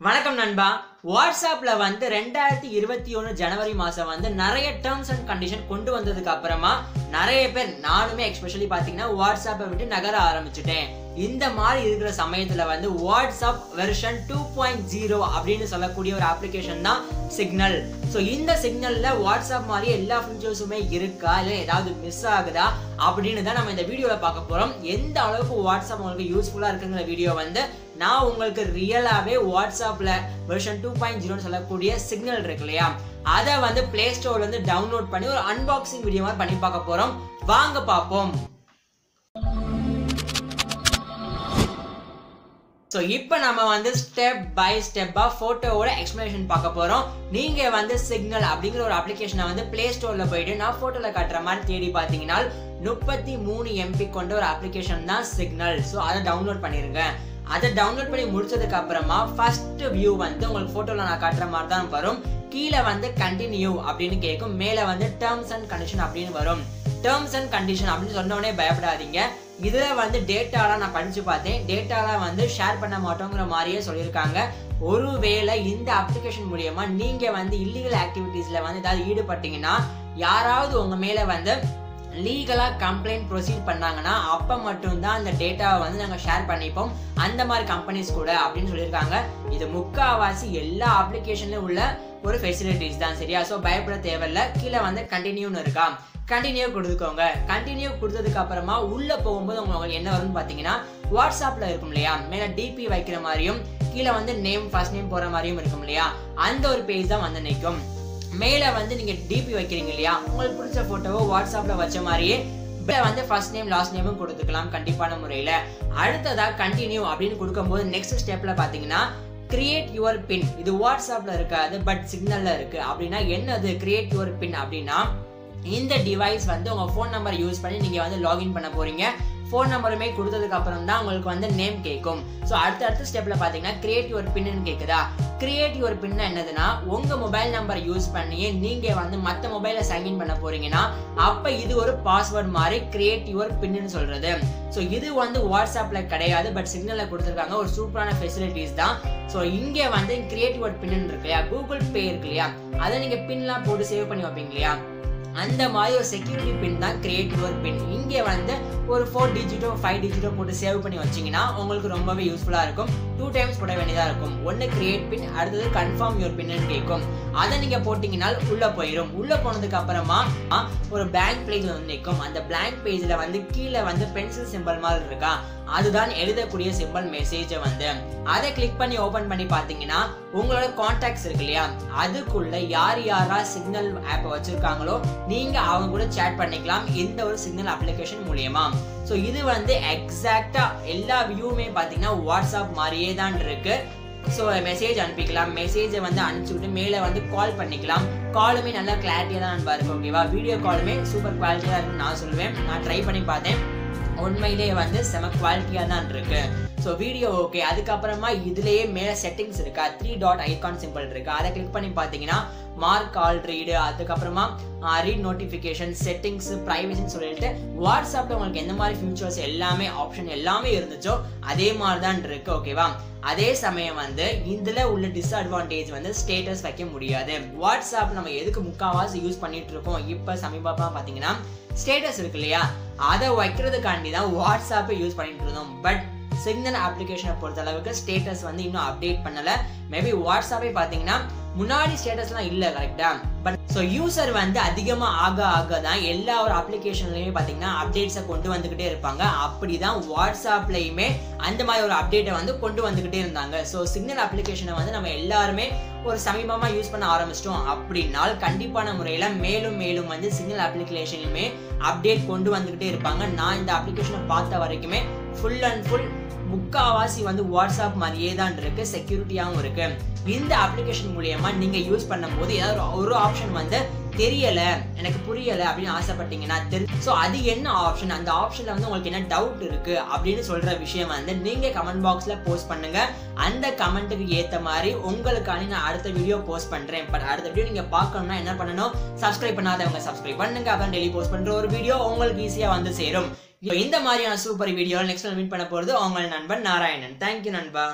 வணக்கம் நண்பா. வாட்ஸ்அப்ல வந்து ரெண்டாயிரத்தி இருபத்தி ஒன்று ஜனவரி மாசம் வந்து நிறைய டேர்ம்ஸ் அண்ட் கண்டிஷன் கொண்டு வந்ததுக்கு அப்புறமா நிறைய பேர் நானுமே எக்ஸ்பெஷலி பாத்தீங்கன்னா வாட்ஸ்அப்பை விட்டு நகர ஆரம்பிச்சுட்டேன். இந்த மாதிரி இருக்கிற சமயத்துல வந்து WhatsApp version two point zero அப்படின்னு சொல்லக்கூடிய ஒரு அப்ளிகேஷன் தான் சிக்னல் ஸோ இந்த சிக்னல்ல வாட்ஸ்அப் மாதிரி எல்லா ஃபீச்சர்ஸுமே இருக்கா? இல்லை ஏதாவது மிஸ் ஆகுதா? அப்படின்னு தான் நம்ம இந்த வீடியோவில் பார்க்க போறோம். எந்த அளவுக்கு வாட்ஸ்அப் உங்களுக்கு யூஸ்ஃபுல்லா இருக்குங்கிற வீடியோ வந்து நான் உங்களுக்கு ரியலாவே வாட்ஸ்அப்ல வெர்ஷன் டூ பாயிண்ட் ஜீரோன்னு சொல்லக்கூடிய சிக்னல் இருக்கு இல்லையா? அதை வந்து பிளே ஸ்டோர்ல இருந்து டவுன்லோட் பண்ணி ஒரு அன்பாக்சிங் வீடியோ மாதிரி பண்ணி பார்க்க போறோம். வாங்க பார்ப்போம். ஸோ இப்போ நம்ம வந்து ஸ்டெப் பை ஸ்டெப்பாக ஃபோட்டோவோட எக்ஸ்பிளேஷன் பார்க்க போகிறோம் நீங்கள் வந்து சிக்னல் அப்படிங்கிற ஒரு அப்ளிகேஷனை வந்து ப்ளே ஸ்டோரில் போயிட்டு நான் ஃபோட்டோவில் காட்டுற மாதிரி தேடி பார்த்தீங்கன்னா முப்பத்தி மூணு எம்பி கொண்ட ஒரு அப்ளிகேஷன் தான் சிக்னல் ஸோ அதை டவுன்லோட் பண்ணிடுங்க அதை டவுன்லோட் பண்ணி முடிச்சதுக்கு அப்புறமா ஃபர்ஸ்ட் வியூ வந்து உங்களுக்கு ஃபோட்டோவில் நான் காட்டுற மாதிரி தான் வரும். கீழே வந்து கண்டினியூ அப்படின்னு கேட்கும் மேலே வந்து டேர்ம்ஸ் அண்ட் கண்டிஷன் அப்படின்னு வரும். டேர்ம்ஸ் அண்ட் கண்டிஷன் அப்படின்னு சொன்னோடனே பயப்படாதீங்க. இதில் வந்து டேட்டாலாம் நான் படிச்சு பார்த்தேன். டேட்டாலாம் வந்து ஷேர் பண்ண மாட்டோங்கிற மாதிரியே சொல்லியிருக்காங்க. ஒருவேளை இந்த அப்ளிகேஷன் மூலியமாக நீங்கள் வந்து இல்லீகல் ஆக்டிவிட்டீஸில் வந்து ஏதாவது ஈடுபட்டீங்கன்னா யாராவது உங்கள் மேலே வந்து லீகலாக கம்ப்ளைண்ட் ப்ரொசீட் பண்ணாங்கன்னா அப்போ மட்டும்தான் அந்த டேட்டாவை வந்து நாங்கள் ஷேர் பண்ணிப்போம். அந்த மாதிரி கம்பெனிஸ் கூட அப்படின்னு சொல்லியிருக்காங்க. இது முக்காவாசி எல்லா அப்ளிகேஷன்லையும் உள்ள ஒரு ஃபெசிலிட்டிஸ் தான் சரியா? ஸோ பயப்பட தேவையில்ல. கீழே வந்து கண்டினியூன்னு இருக்கா? கண்டினியூ கொடுத்துக்கோங்க. கண்டினியூ கொடுத்ததுக்கு அப்புறமா உள்ள போகும்போது உங்களுக்கு என்ன வரும்னு பார்த்தீங்கன்னா வாட்ஸ்அப்ல இருக்கும் இல்லையா? மேல டிபி வைக்கிற மாதிரியும் கீழே வந்து நேம் ஃபர்ஸ்ட் நேம் போற மாதிரியும் இருக்கும் இல்லையா? அந்த ஒரு பேஜ் தான் வந்து நிற்கும் மேலே வந்து நீங்கள் டிபி வைக்கிறீங்க இல்லையா? உங்களுக்கு பிடிச்ச ஃபோட்டோவோ வாட்ஸ்அப்பில் வச்ச மாதிரியே இப்போ வந்து ஃபர்ஸ்ட் நேம் லாஸ்ட் நேமும் கொடுத்துக்கலாம் கண்டிப்பான முறையில். அடுத்ததா கண்டினியூ அப்படின்னு கொடுக்கும்போது நெக்ஸ்ட் ஸ்டெப்பில் பார்த்தீங்கன்னா கிரியேட் யுவர் பின் இது வாட்ஸ்அப்ல இருக்காது பட் சிக்னலில் இருக்கு. அப்படின்னா என்னது கிரியேட் யுவர் பின் அப்படின்னா இந்த டிவைஸ் வந்து உங்கள் ஃபோன் நம்பர் யூஸ் பண்ணி நீங்கள் வந்து லாகின் பண்ண போறீங்க. ஃபோன் நம்பருமே கொடுத்ததுக்கு அப்புறம் தான் உங்களுக்கு வந்து நேம் கேட்கும் ஸோ அடுத்த அடுத்த ஸ்டெப்ல பார்த்தீங்கன்னா கிரியேட் யுவர் பின்னு கேக்குதா? கிரியேட் யுவர் பின் என்னதுன்னா உங்க மொபைல் நம்பரை யூஸ் பண்ணி நீங்க வந்து மற்ற மொபைல சைன்இன் பண்ண போறீங்கன்னா அப்ப இது ஒரு பாஸ்வேர்ட் மாதிரி கிரியேட் யுவர் பின்னு சொல்றது. ஸோ இது வந்து வாட்ஸ்அப்ல கிடையாது பட் சிக்னல்ல கொடுத்துருக்காங்க. ஒரு சூப்பரான ஃபெசிலிட்டிஸ் தான். ஸோ இங்கே வந்து கிரியேட் யுவர் பின்னு இருக்கு இல்லையா? கூகுள் பே இருக்கு இல்லையா? அதை நீங்க பின்லாம் போட்டு சேவ் பண்ணி வைப்பீங்க இல்லையா? அந்த மாதிரி ஒரு செக்யூரிட்டி பின் தான் கிரியேட் யுவர் பின் இங்கே வந்து ஒரு ஃபோர் டிஜிட்டோ ஃபைவ் டிஜிட்டோ போட்டு சேவ் பண்ணி வச்சிங்கன்னா உங்களுக்கு ரொம்பவே யூஸ்ஃபுல்லாக இருக்கும். டூ டைம்ஸ் போட வேண்டியதாக இருக்கும். ஒன்று கிரியேட் பின் அடுத்தது கன்ஃபார்ம் யுவர் பின்னு கேட்கும் அதை நீங்கள் போட்டிங்கன்னா உள்ளே போயிடும் உள்ளே போனதுக்கு அப்புறமா ஒரு பிளாங்க் பேஜ் வந்து நிற்கும் அந்த பிளாங்க் பேஜில் வந்து கீழே வந்து பென்சில் சிம்பிள் மாதிரி இருக்கா? அதுதான் எழுதக்கூடிய சிம்பிள் மெசேஜை வந்து. அதை கிளிக் பண்ணி ஓபன் பண்ணி பார்த்தீங்கன்னா உங்களோட கான்டாக்ட்ஸ் இருக்கு இல்லையா? அதுக்குள்ள யார் யாரா சிக்னல் ஆப்பை வச்சிருக்காங்களோ நீங்க அவங்க கூட சேட் பண்ணிக்கலாம். இந்த ஒரு சிக்னல் அப்ளிகேஷன் மூலியமா. ஸோ இது வந்து எக்ஸாக்டா எல்லா வியூவுமே பார்த்தீங்கன்னா வாட்ஸ்அப் மாதிரியே தான் இருக்கு. ஸோ மெசேஜ் அனுப்பிக்கலாம். மெசேஜை வந்து அனுப்பிச்சுட்டு மேலே வந்து கால் பண்ணிக்கலாம். காலுமே நல்லா கிளாரிட்டியாக தான் அனுப்பா இருக்கும் ஓகேவா வீடியோ காலுமே சூப்பர் குவாலிட்டியாக இருக்குன்னு நான் சொல்லுவேன். நான் ட்ரை பண்ணி பார்த்தேன். உண்மையிலேயே வந்து செம குவாலிட்டியாக தான் இருக்கு. ஸோ வீடியோ ஓகே அதுக்கப்புறமா இதுலேயே மேலே செட்டிங்ஸ் இருக்கா? த்ரீ டாட் ஐகான் சிம்பிள் இருக்கு? அதை கிளிக் பண்ணி பார்த்தீங்கன்னா மார்க் கால் ரீடு அதுக்கப்புறமா ரீட் நோட்டிஃபிகேஷன் செட்டிங்ஸ் ப்ரைவசின்னு சொல்லிட்டு வாட்ஸ்அப்பில் உங்களுக்கு எந்த மாதிரி ஃபியூச்சர்ஸ் எல்லாமே ஆப்ஷன் எல்லாமே இருந்துச்சோ அதே மாதிரி தான் இருக்கு ஓகேவா அதே சமயம் வந்து இதில் உள்ள டிஸ்அட்வான்டேஜ் வந்து ஸ்டேட்டஸ் வைக்க முடியாது. வாட்ஸ்அப் நம்ம எதுக்கு முக்காவாசி யூஸ் பண்ணிட்டு இருக்கோம்? இப்போ சமீபமாக பார்த்தீங்கன்னா ஸ்டேட்டஸ் இருக்கு இல்லையா? அதை வைக்கிறதுக்காண்டி தான் வாட்ஸ்அப்பை யூஸ் பண்ணிட்டு இருந்தோம். பட் சிக்னல் அப்ளிகேஷனை பொறுத்த அளவுக்கு ஸ்டேட்டஸ் வந்து இன்னும் அப்டேட் பண்ணலை. மேபி வாட்ஸ்அப்பே பார்த்தீங்கன்னா முன்னாடி ஸ்டேட்டஸ்லாம் இல்லை கரெக்டாக பட் ஸோ யூசர் வந்து அதிகமாக ஆக ஆக தான் எல்லா ஒரு அப்ளிகேஷன்லையுமே பார்த்தீங்கன்னா அப்டேட்ஸை கொண்டு வந்துக்கிட்டே இருப்பாங்க. அப்படி தான் வாட்ஸ்அப்லையுமே அந்த மாதிரி ஒரு அப்டேட்டை வந்து கொண்டு வந்துக்கிட்டே இருந்தாங்க. ஸோ சிக்னல் அப்ளிகேஷனை வந்து நம்ம எல்லாருமே ஒரு சமீபமாக யூஸ் பண்ண ஆரம்பிச்சிட்டோம் அப்படின்னால் கண்டிப்பான முறையில் மேலும் மேலும் வந்து சிக்னல் அப்ளிகேஷனுமே அப்டேட் கொண்டு வந்துக்கிட்டே இருப்பாங்க. நான் இந்த அப்ளிகேஷனை பார்த்த வரைக்குமே ஃபுல் அண்ட் ஃபுல் முக்காவாசி வந்து வாட்ஸ்அப் மாதிரியே தான் இருக்கு. செக்யூரிட்டியாகவும் இருக்கு. இந்த அப்ளிகேஷன் மூலியமா நீங்க யூஸ் பண்ணும்போது ஏதாவது ஒரு ஆப்ஷன் வந்து தெரியல எனக்கு புரியல அப்படின்னு ஆசைப்பட்டீங்கன்னா தெரி ஸோ அது என்ன ஆப்ஷன் அந்த ஆப்ஷன்ல வந்து உங்களுக்கு என்ன டவுட் இருக்கு அப்படின்னு சொல்ற விஷயம் வந்து நீங்க கமெண்ட் பாக்ஸ்ல போஸ்ட் பண்ணுங்க. அந்த கமெண்ட்டுக்கு ஏத்த மாதிரி உங்களுக்கான நான் அடுத்த வீடியோ போஸ்ட் பண்றேன். பட் அடுத்த வீடியோ நீங்க பார்க்கணும்னா என்ன பண்ணணும்? சப்ஸ்கிரைப் பண்ணாதவங்க சப்ஸ்கிரைப் பண்ணுங்க. அப்புறம் டெய்லி போஸ்ட் பண்ற ஒரு வீடியோ உங்களுக்கு ஈஸியா வந்து சேரும். இந்த மாதிரியான சூப்பர் வீடியோ நெக்ஸ்ட் மீட் பண்ண போறது உங்கள் நண்பன் நாராயணன். தேங்க்யூ நண்பா.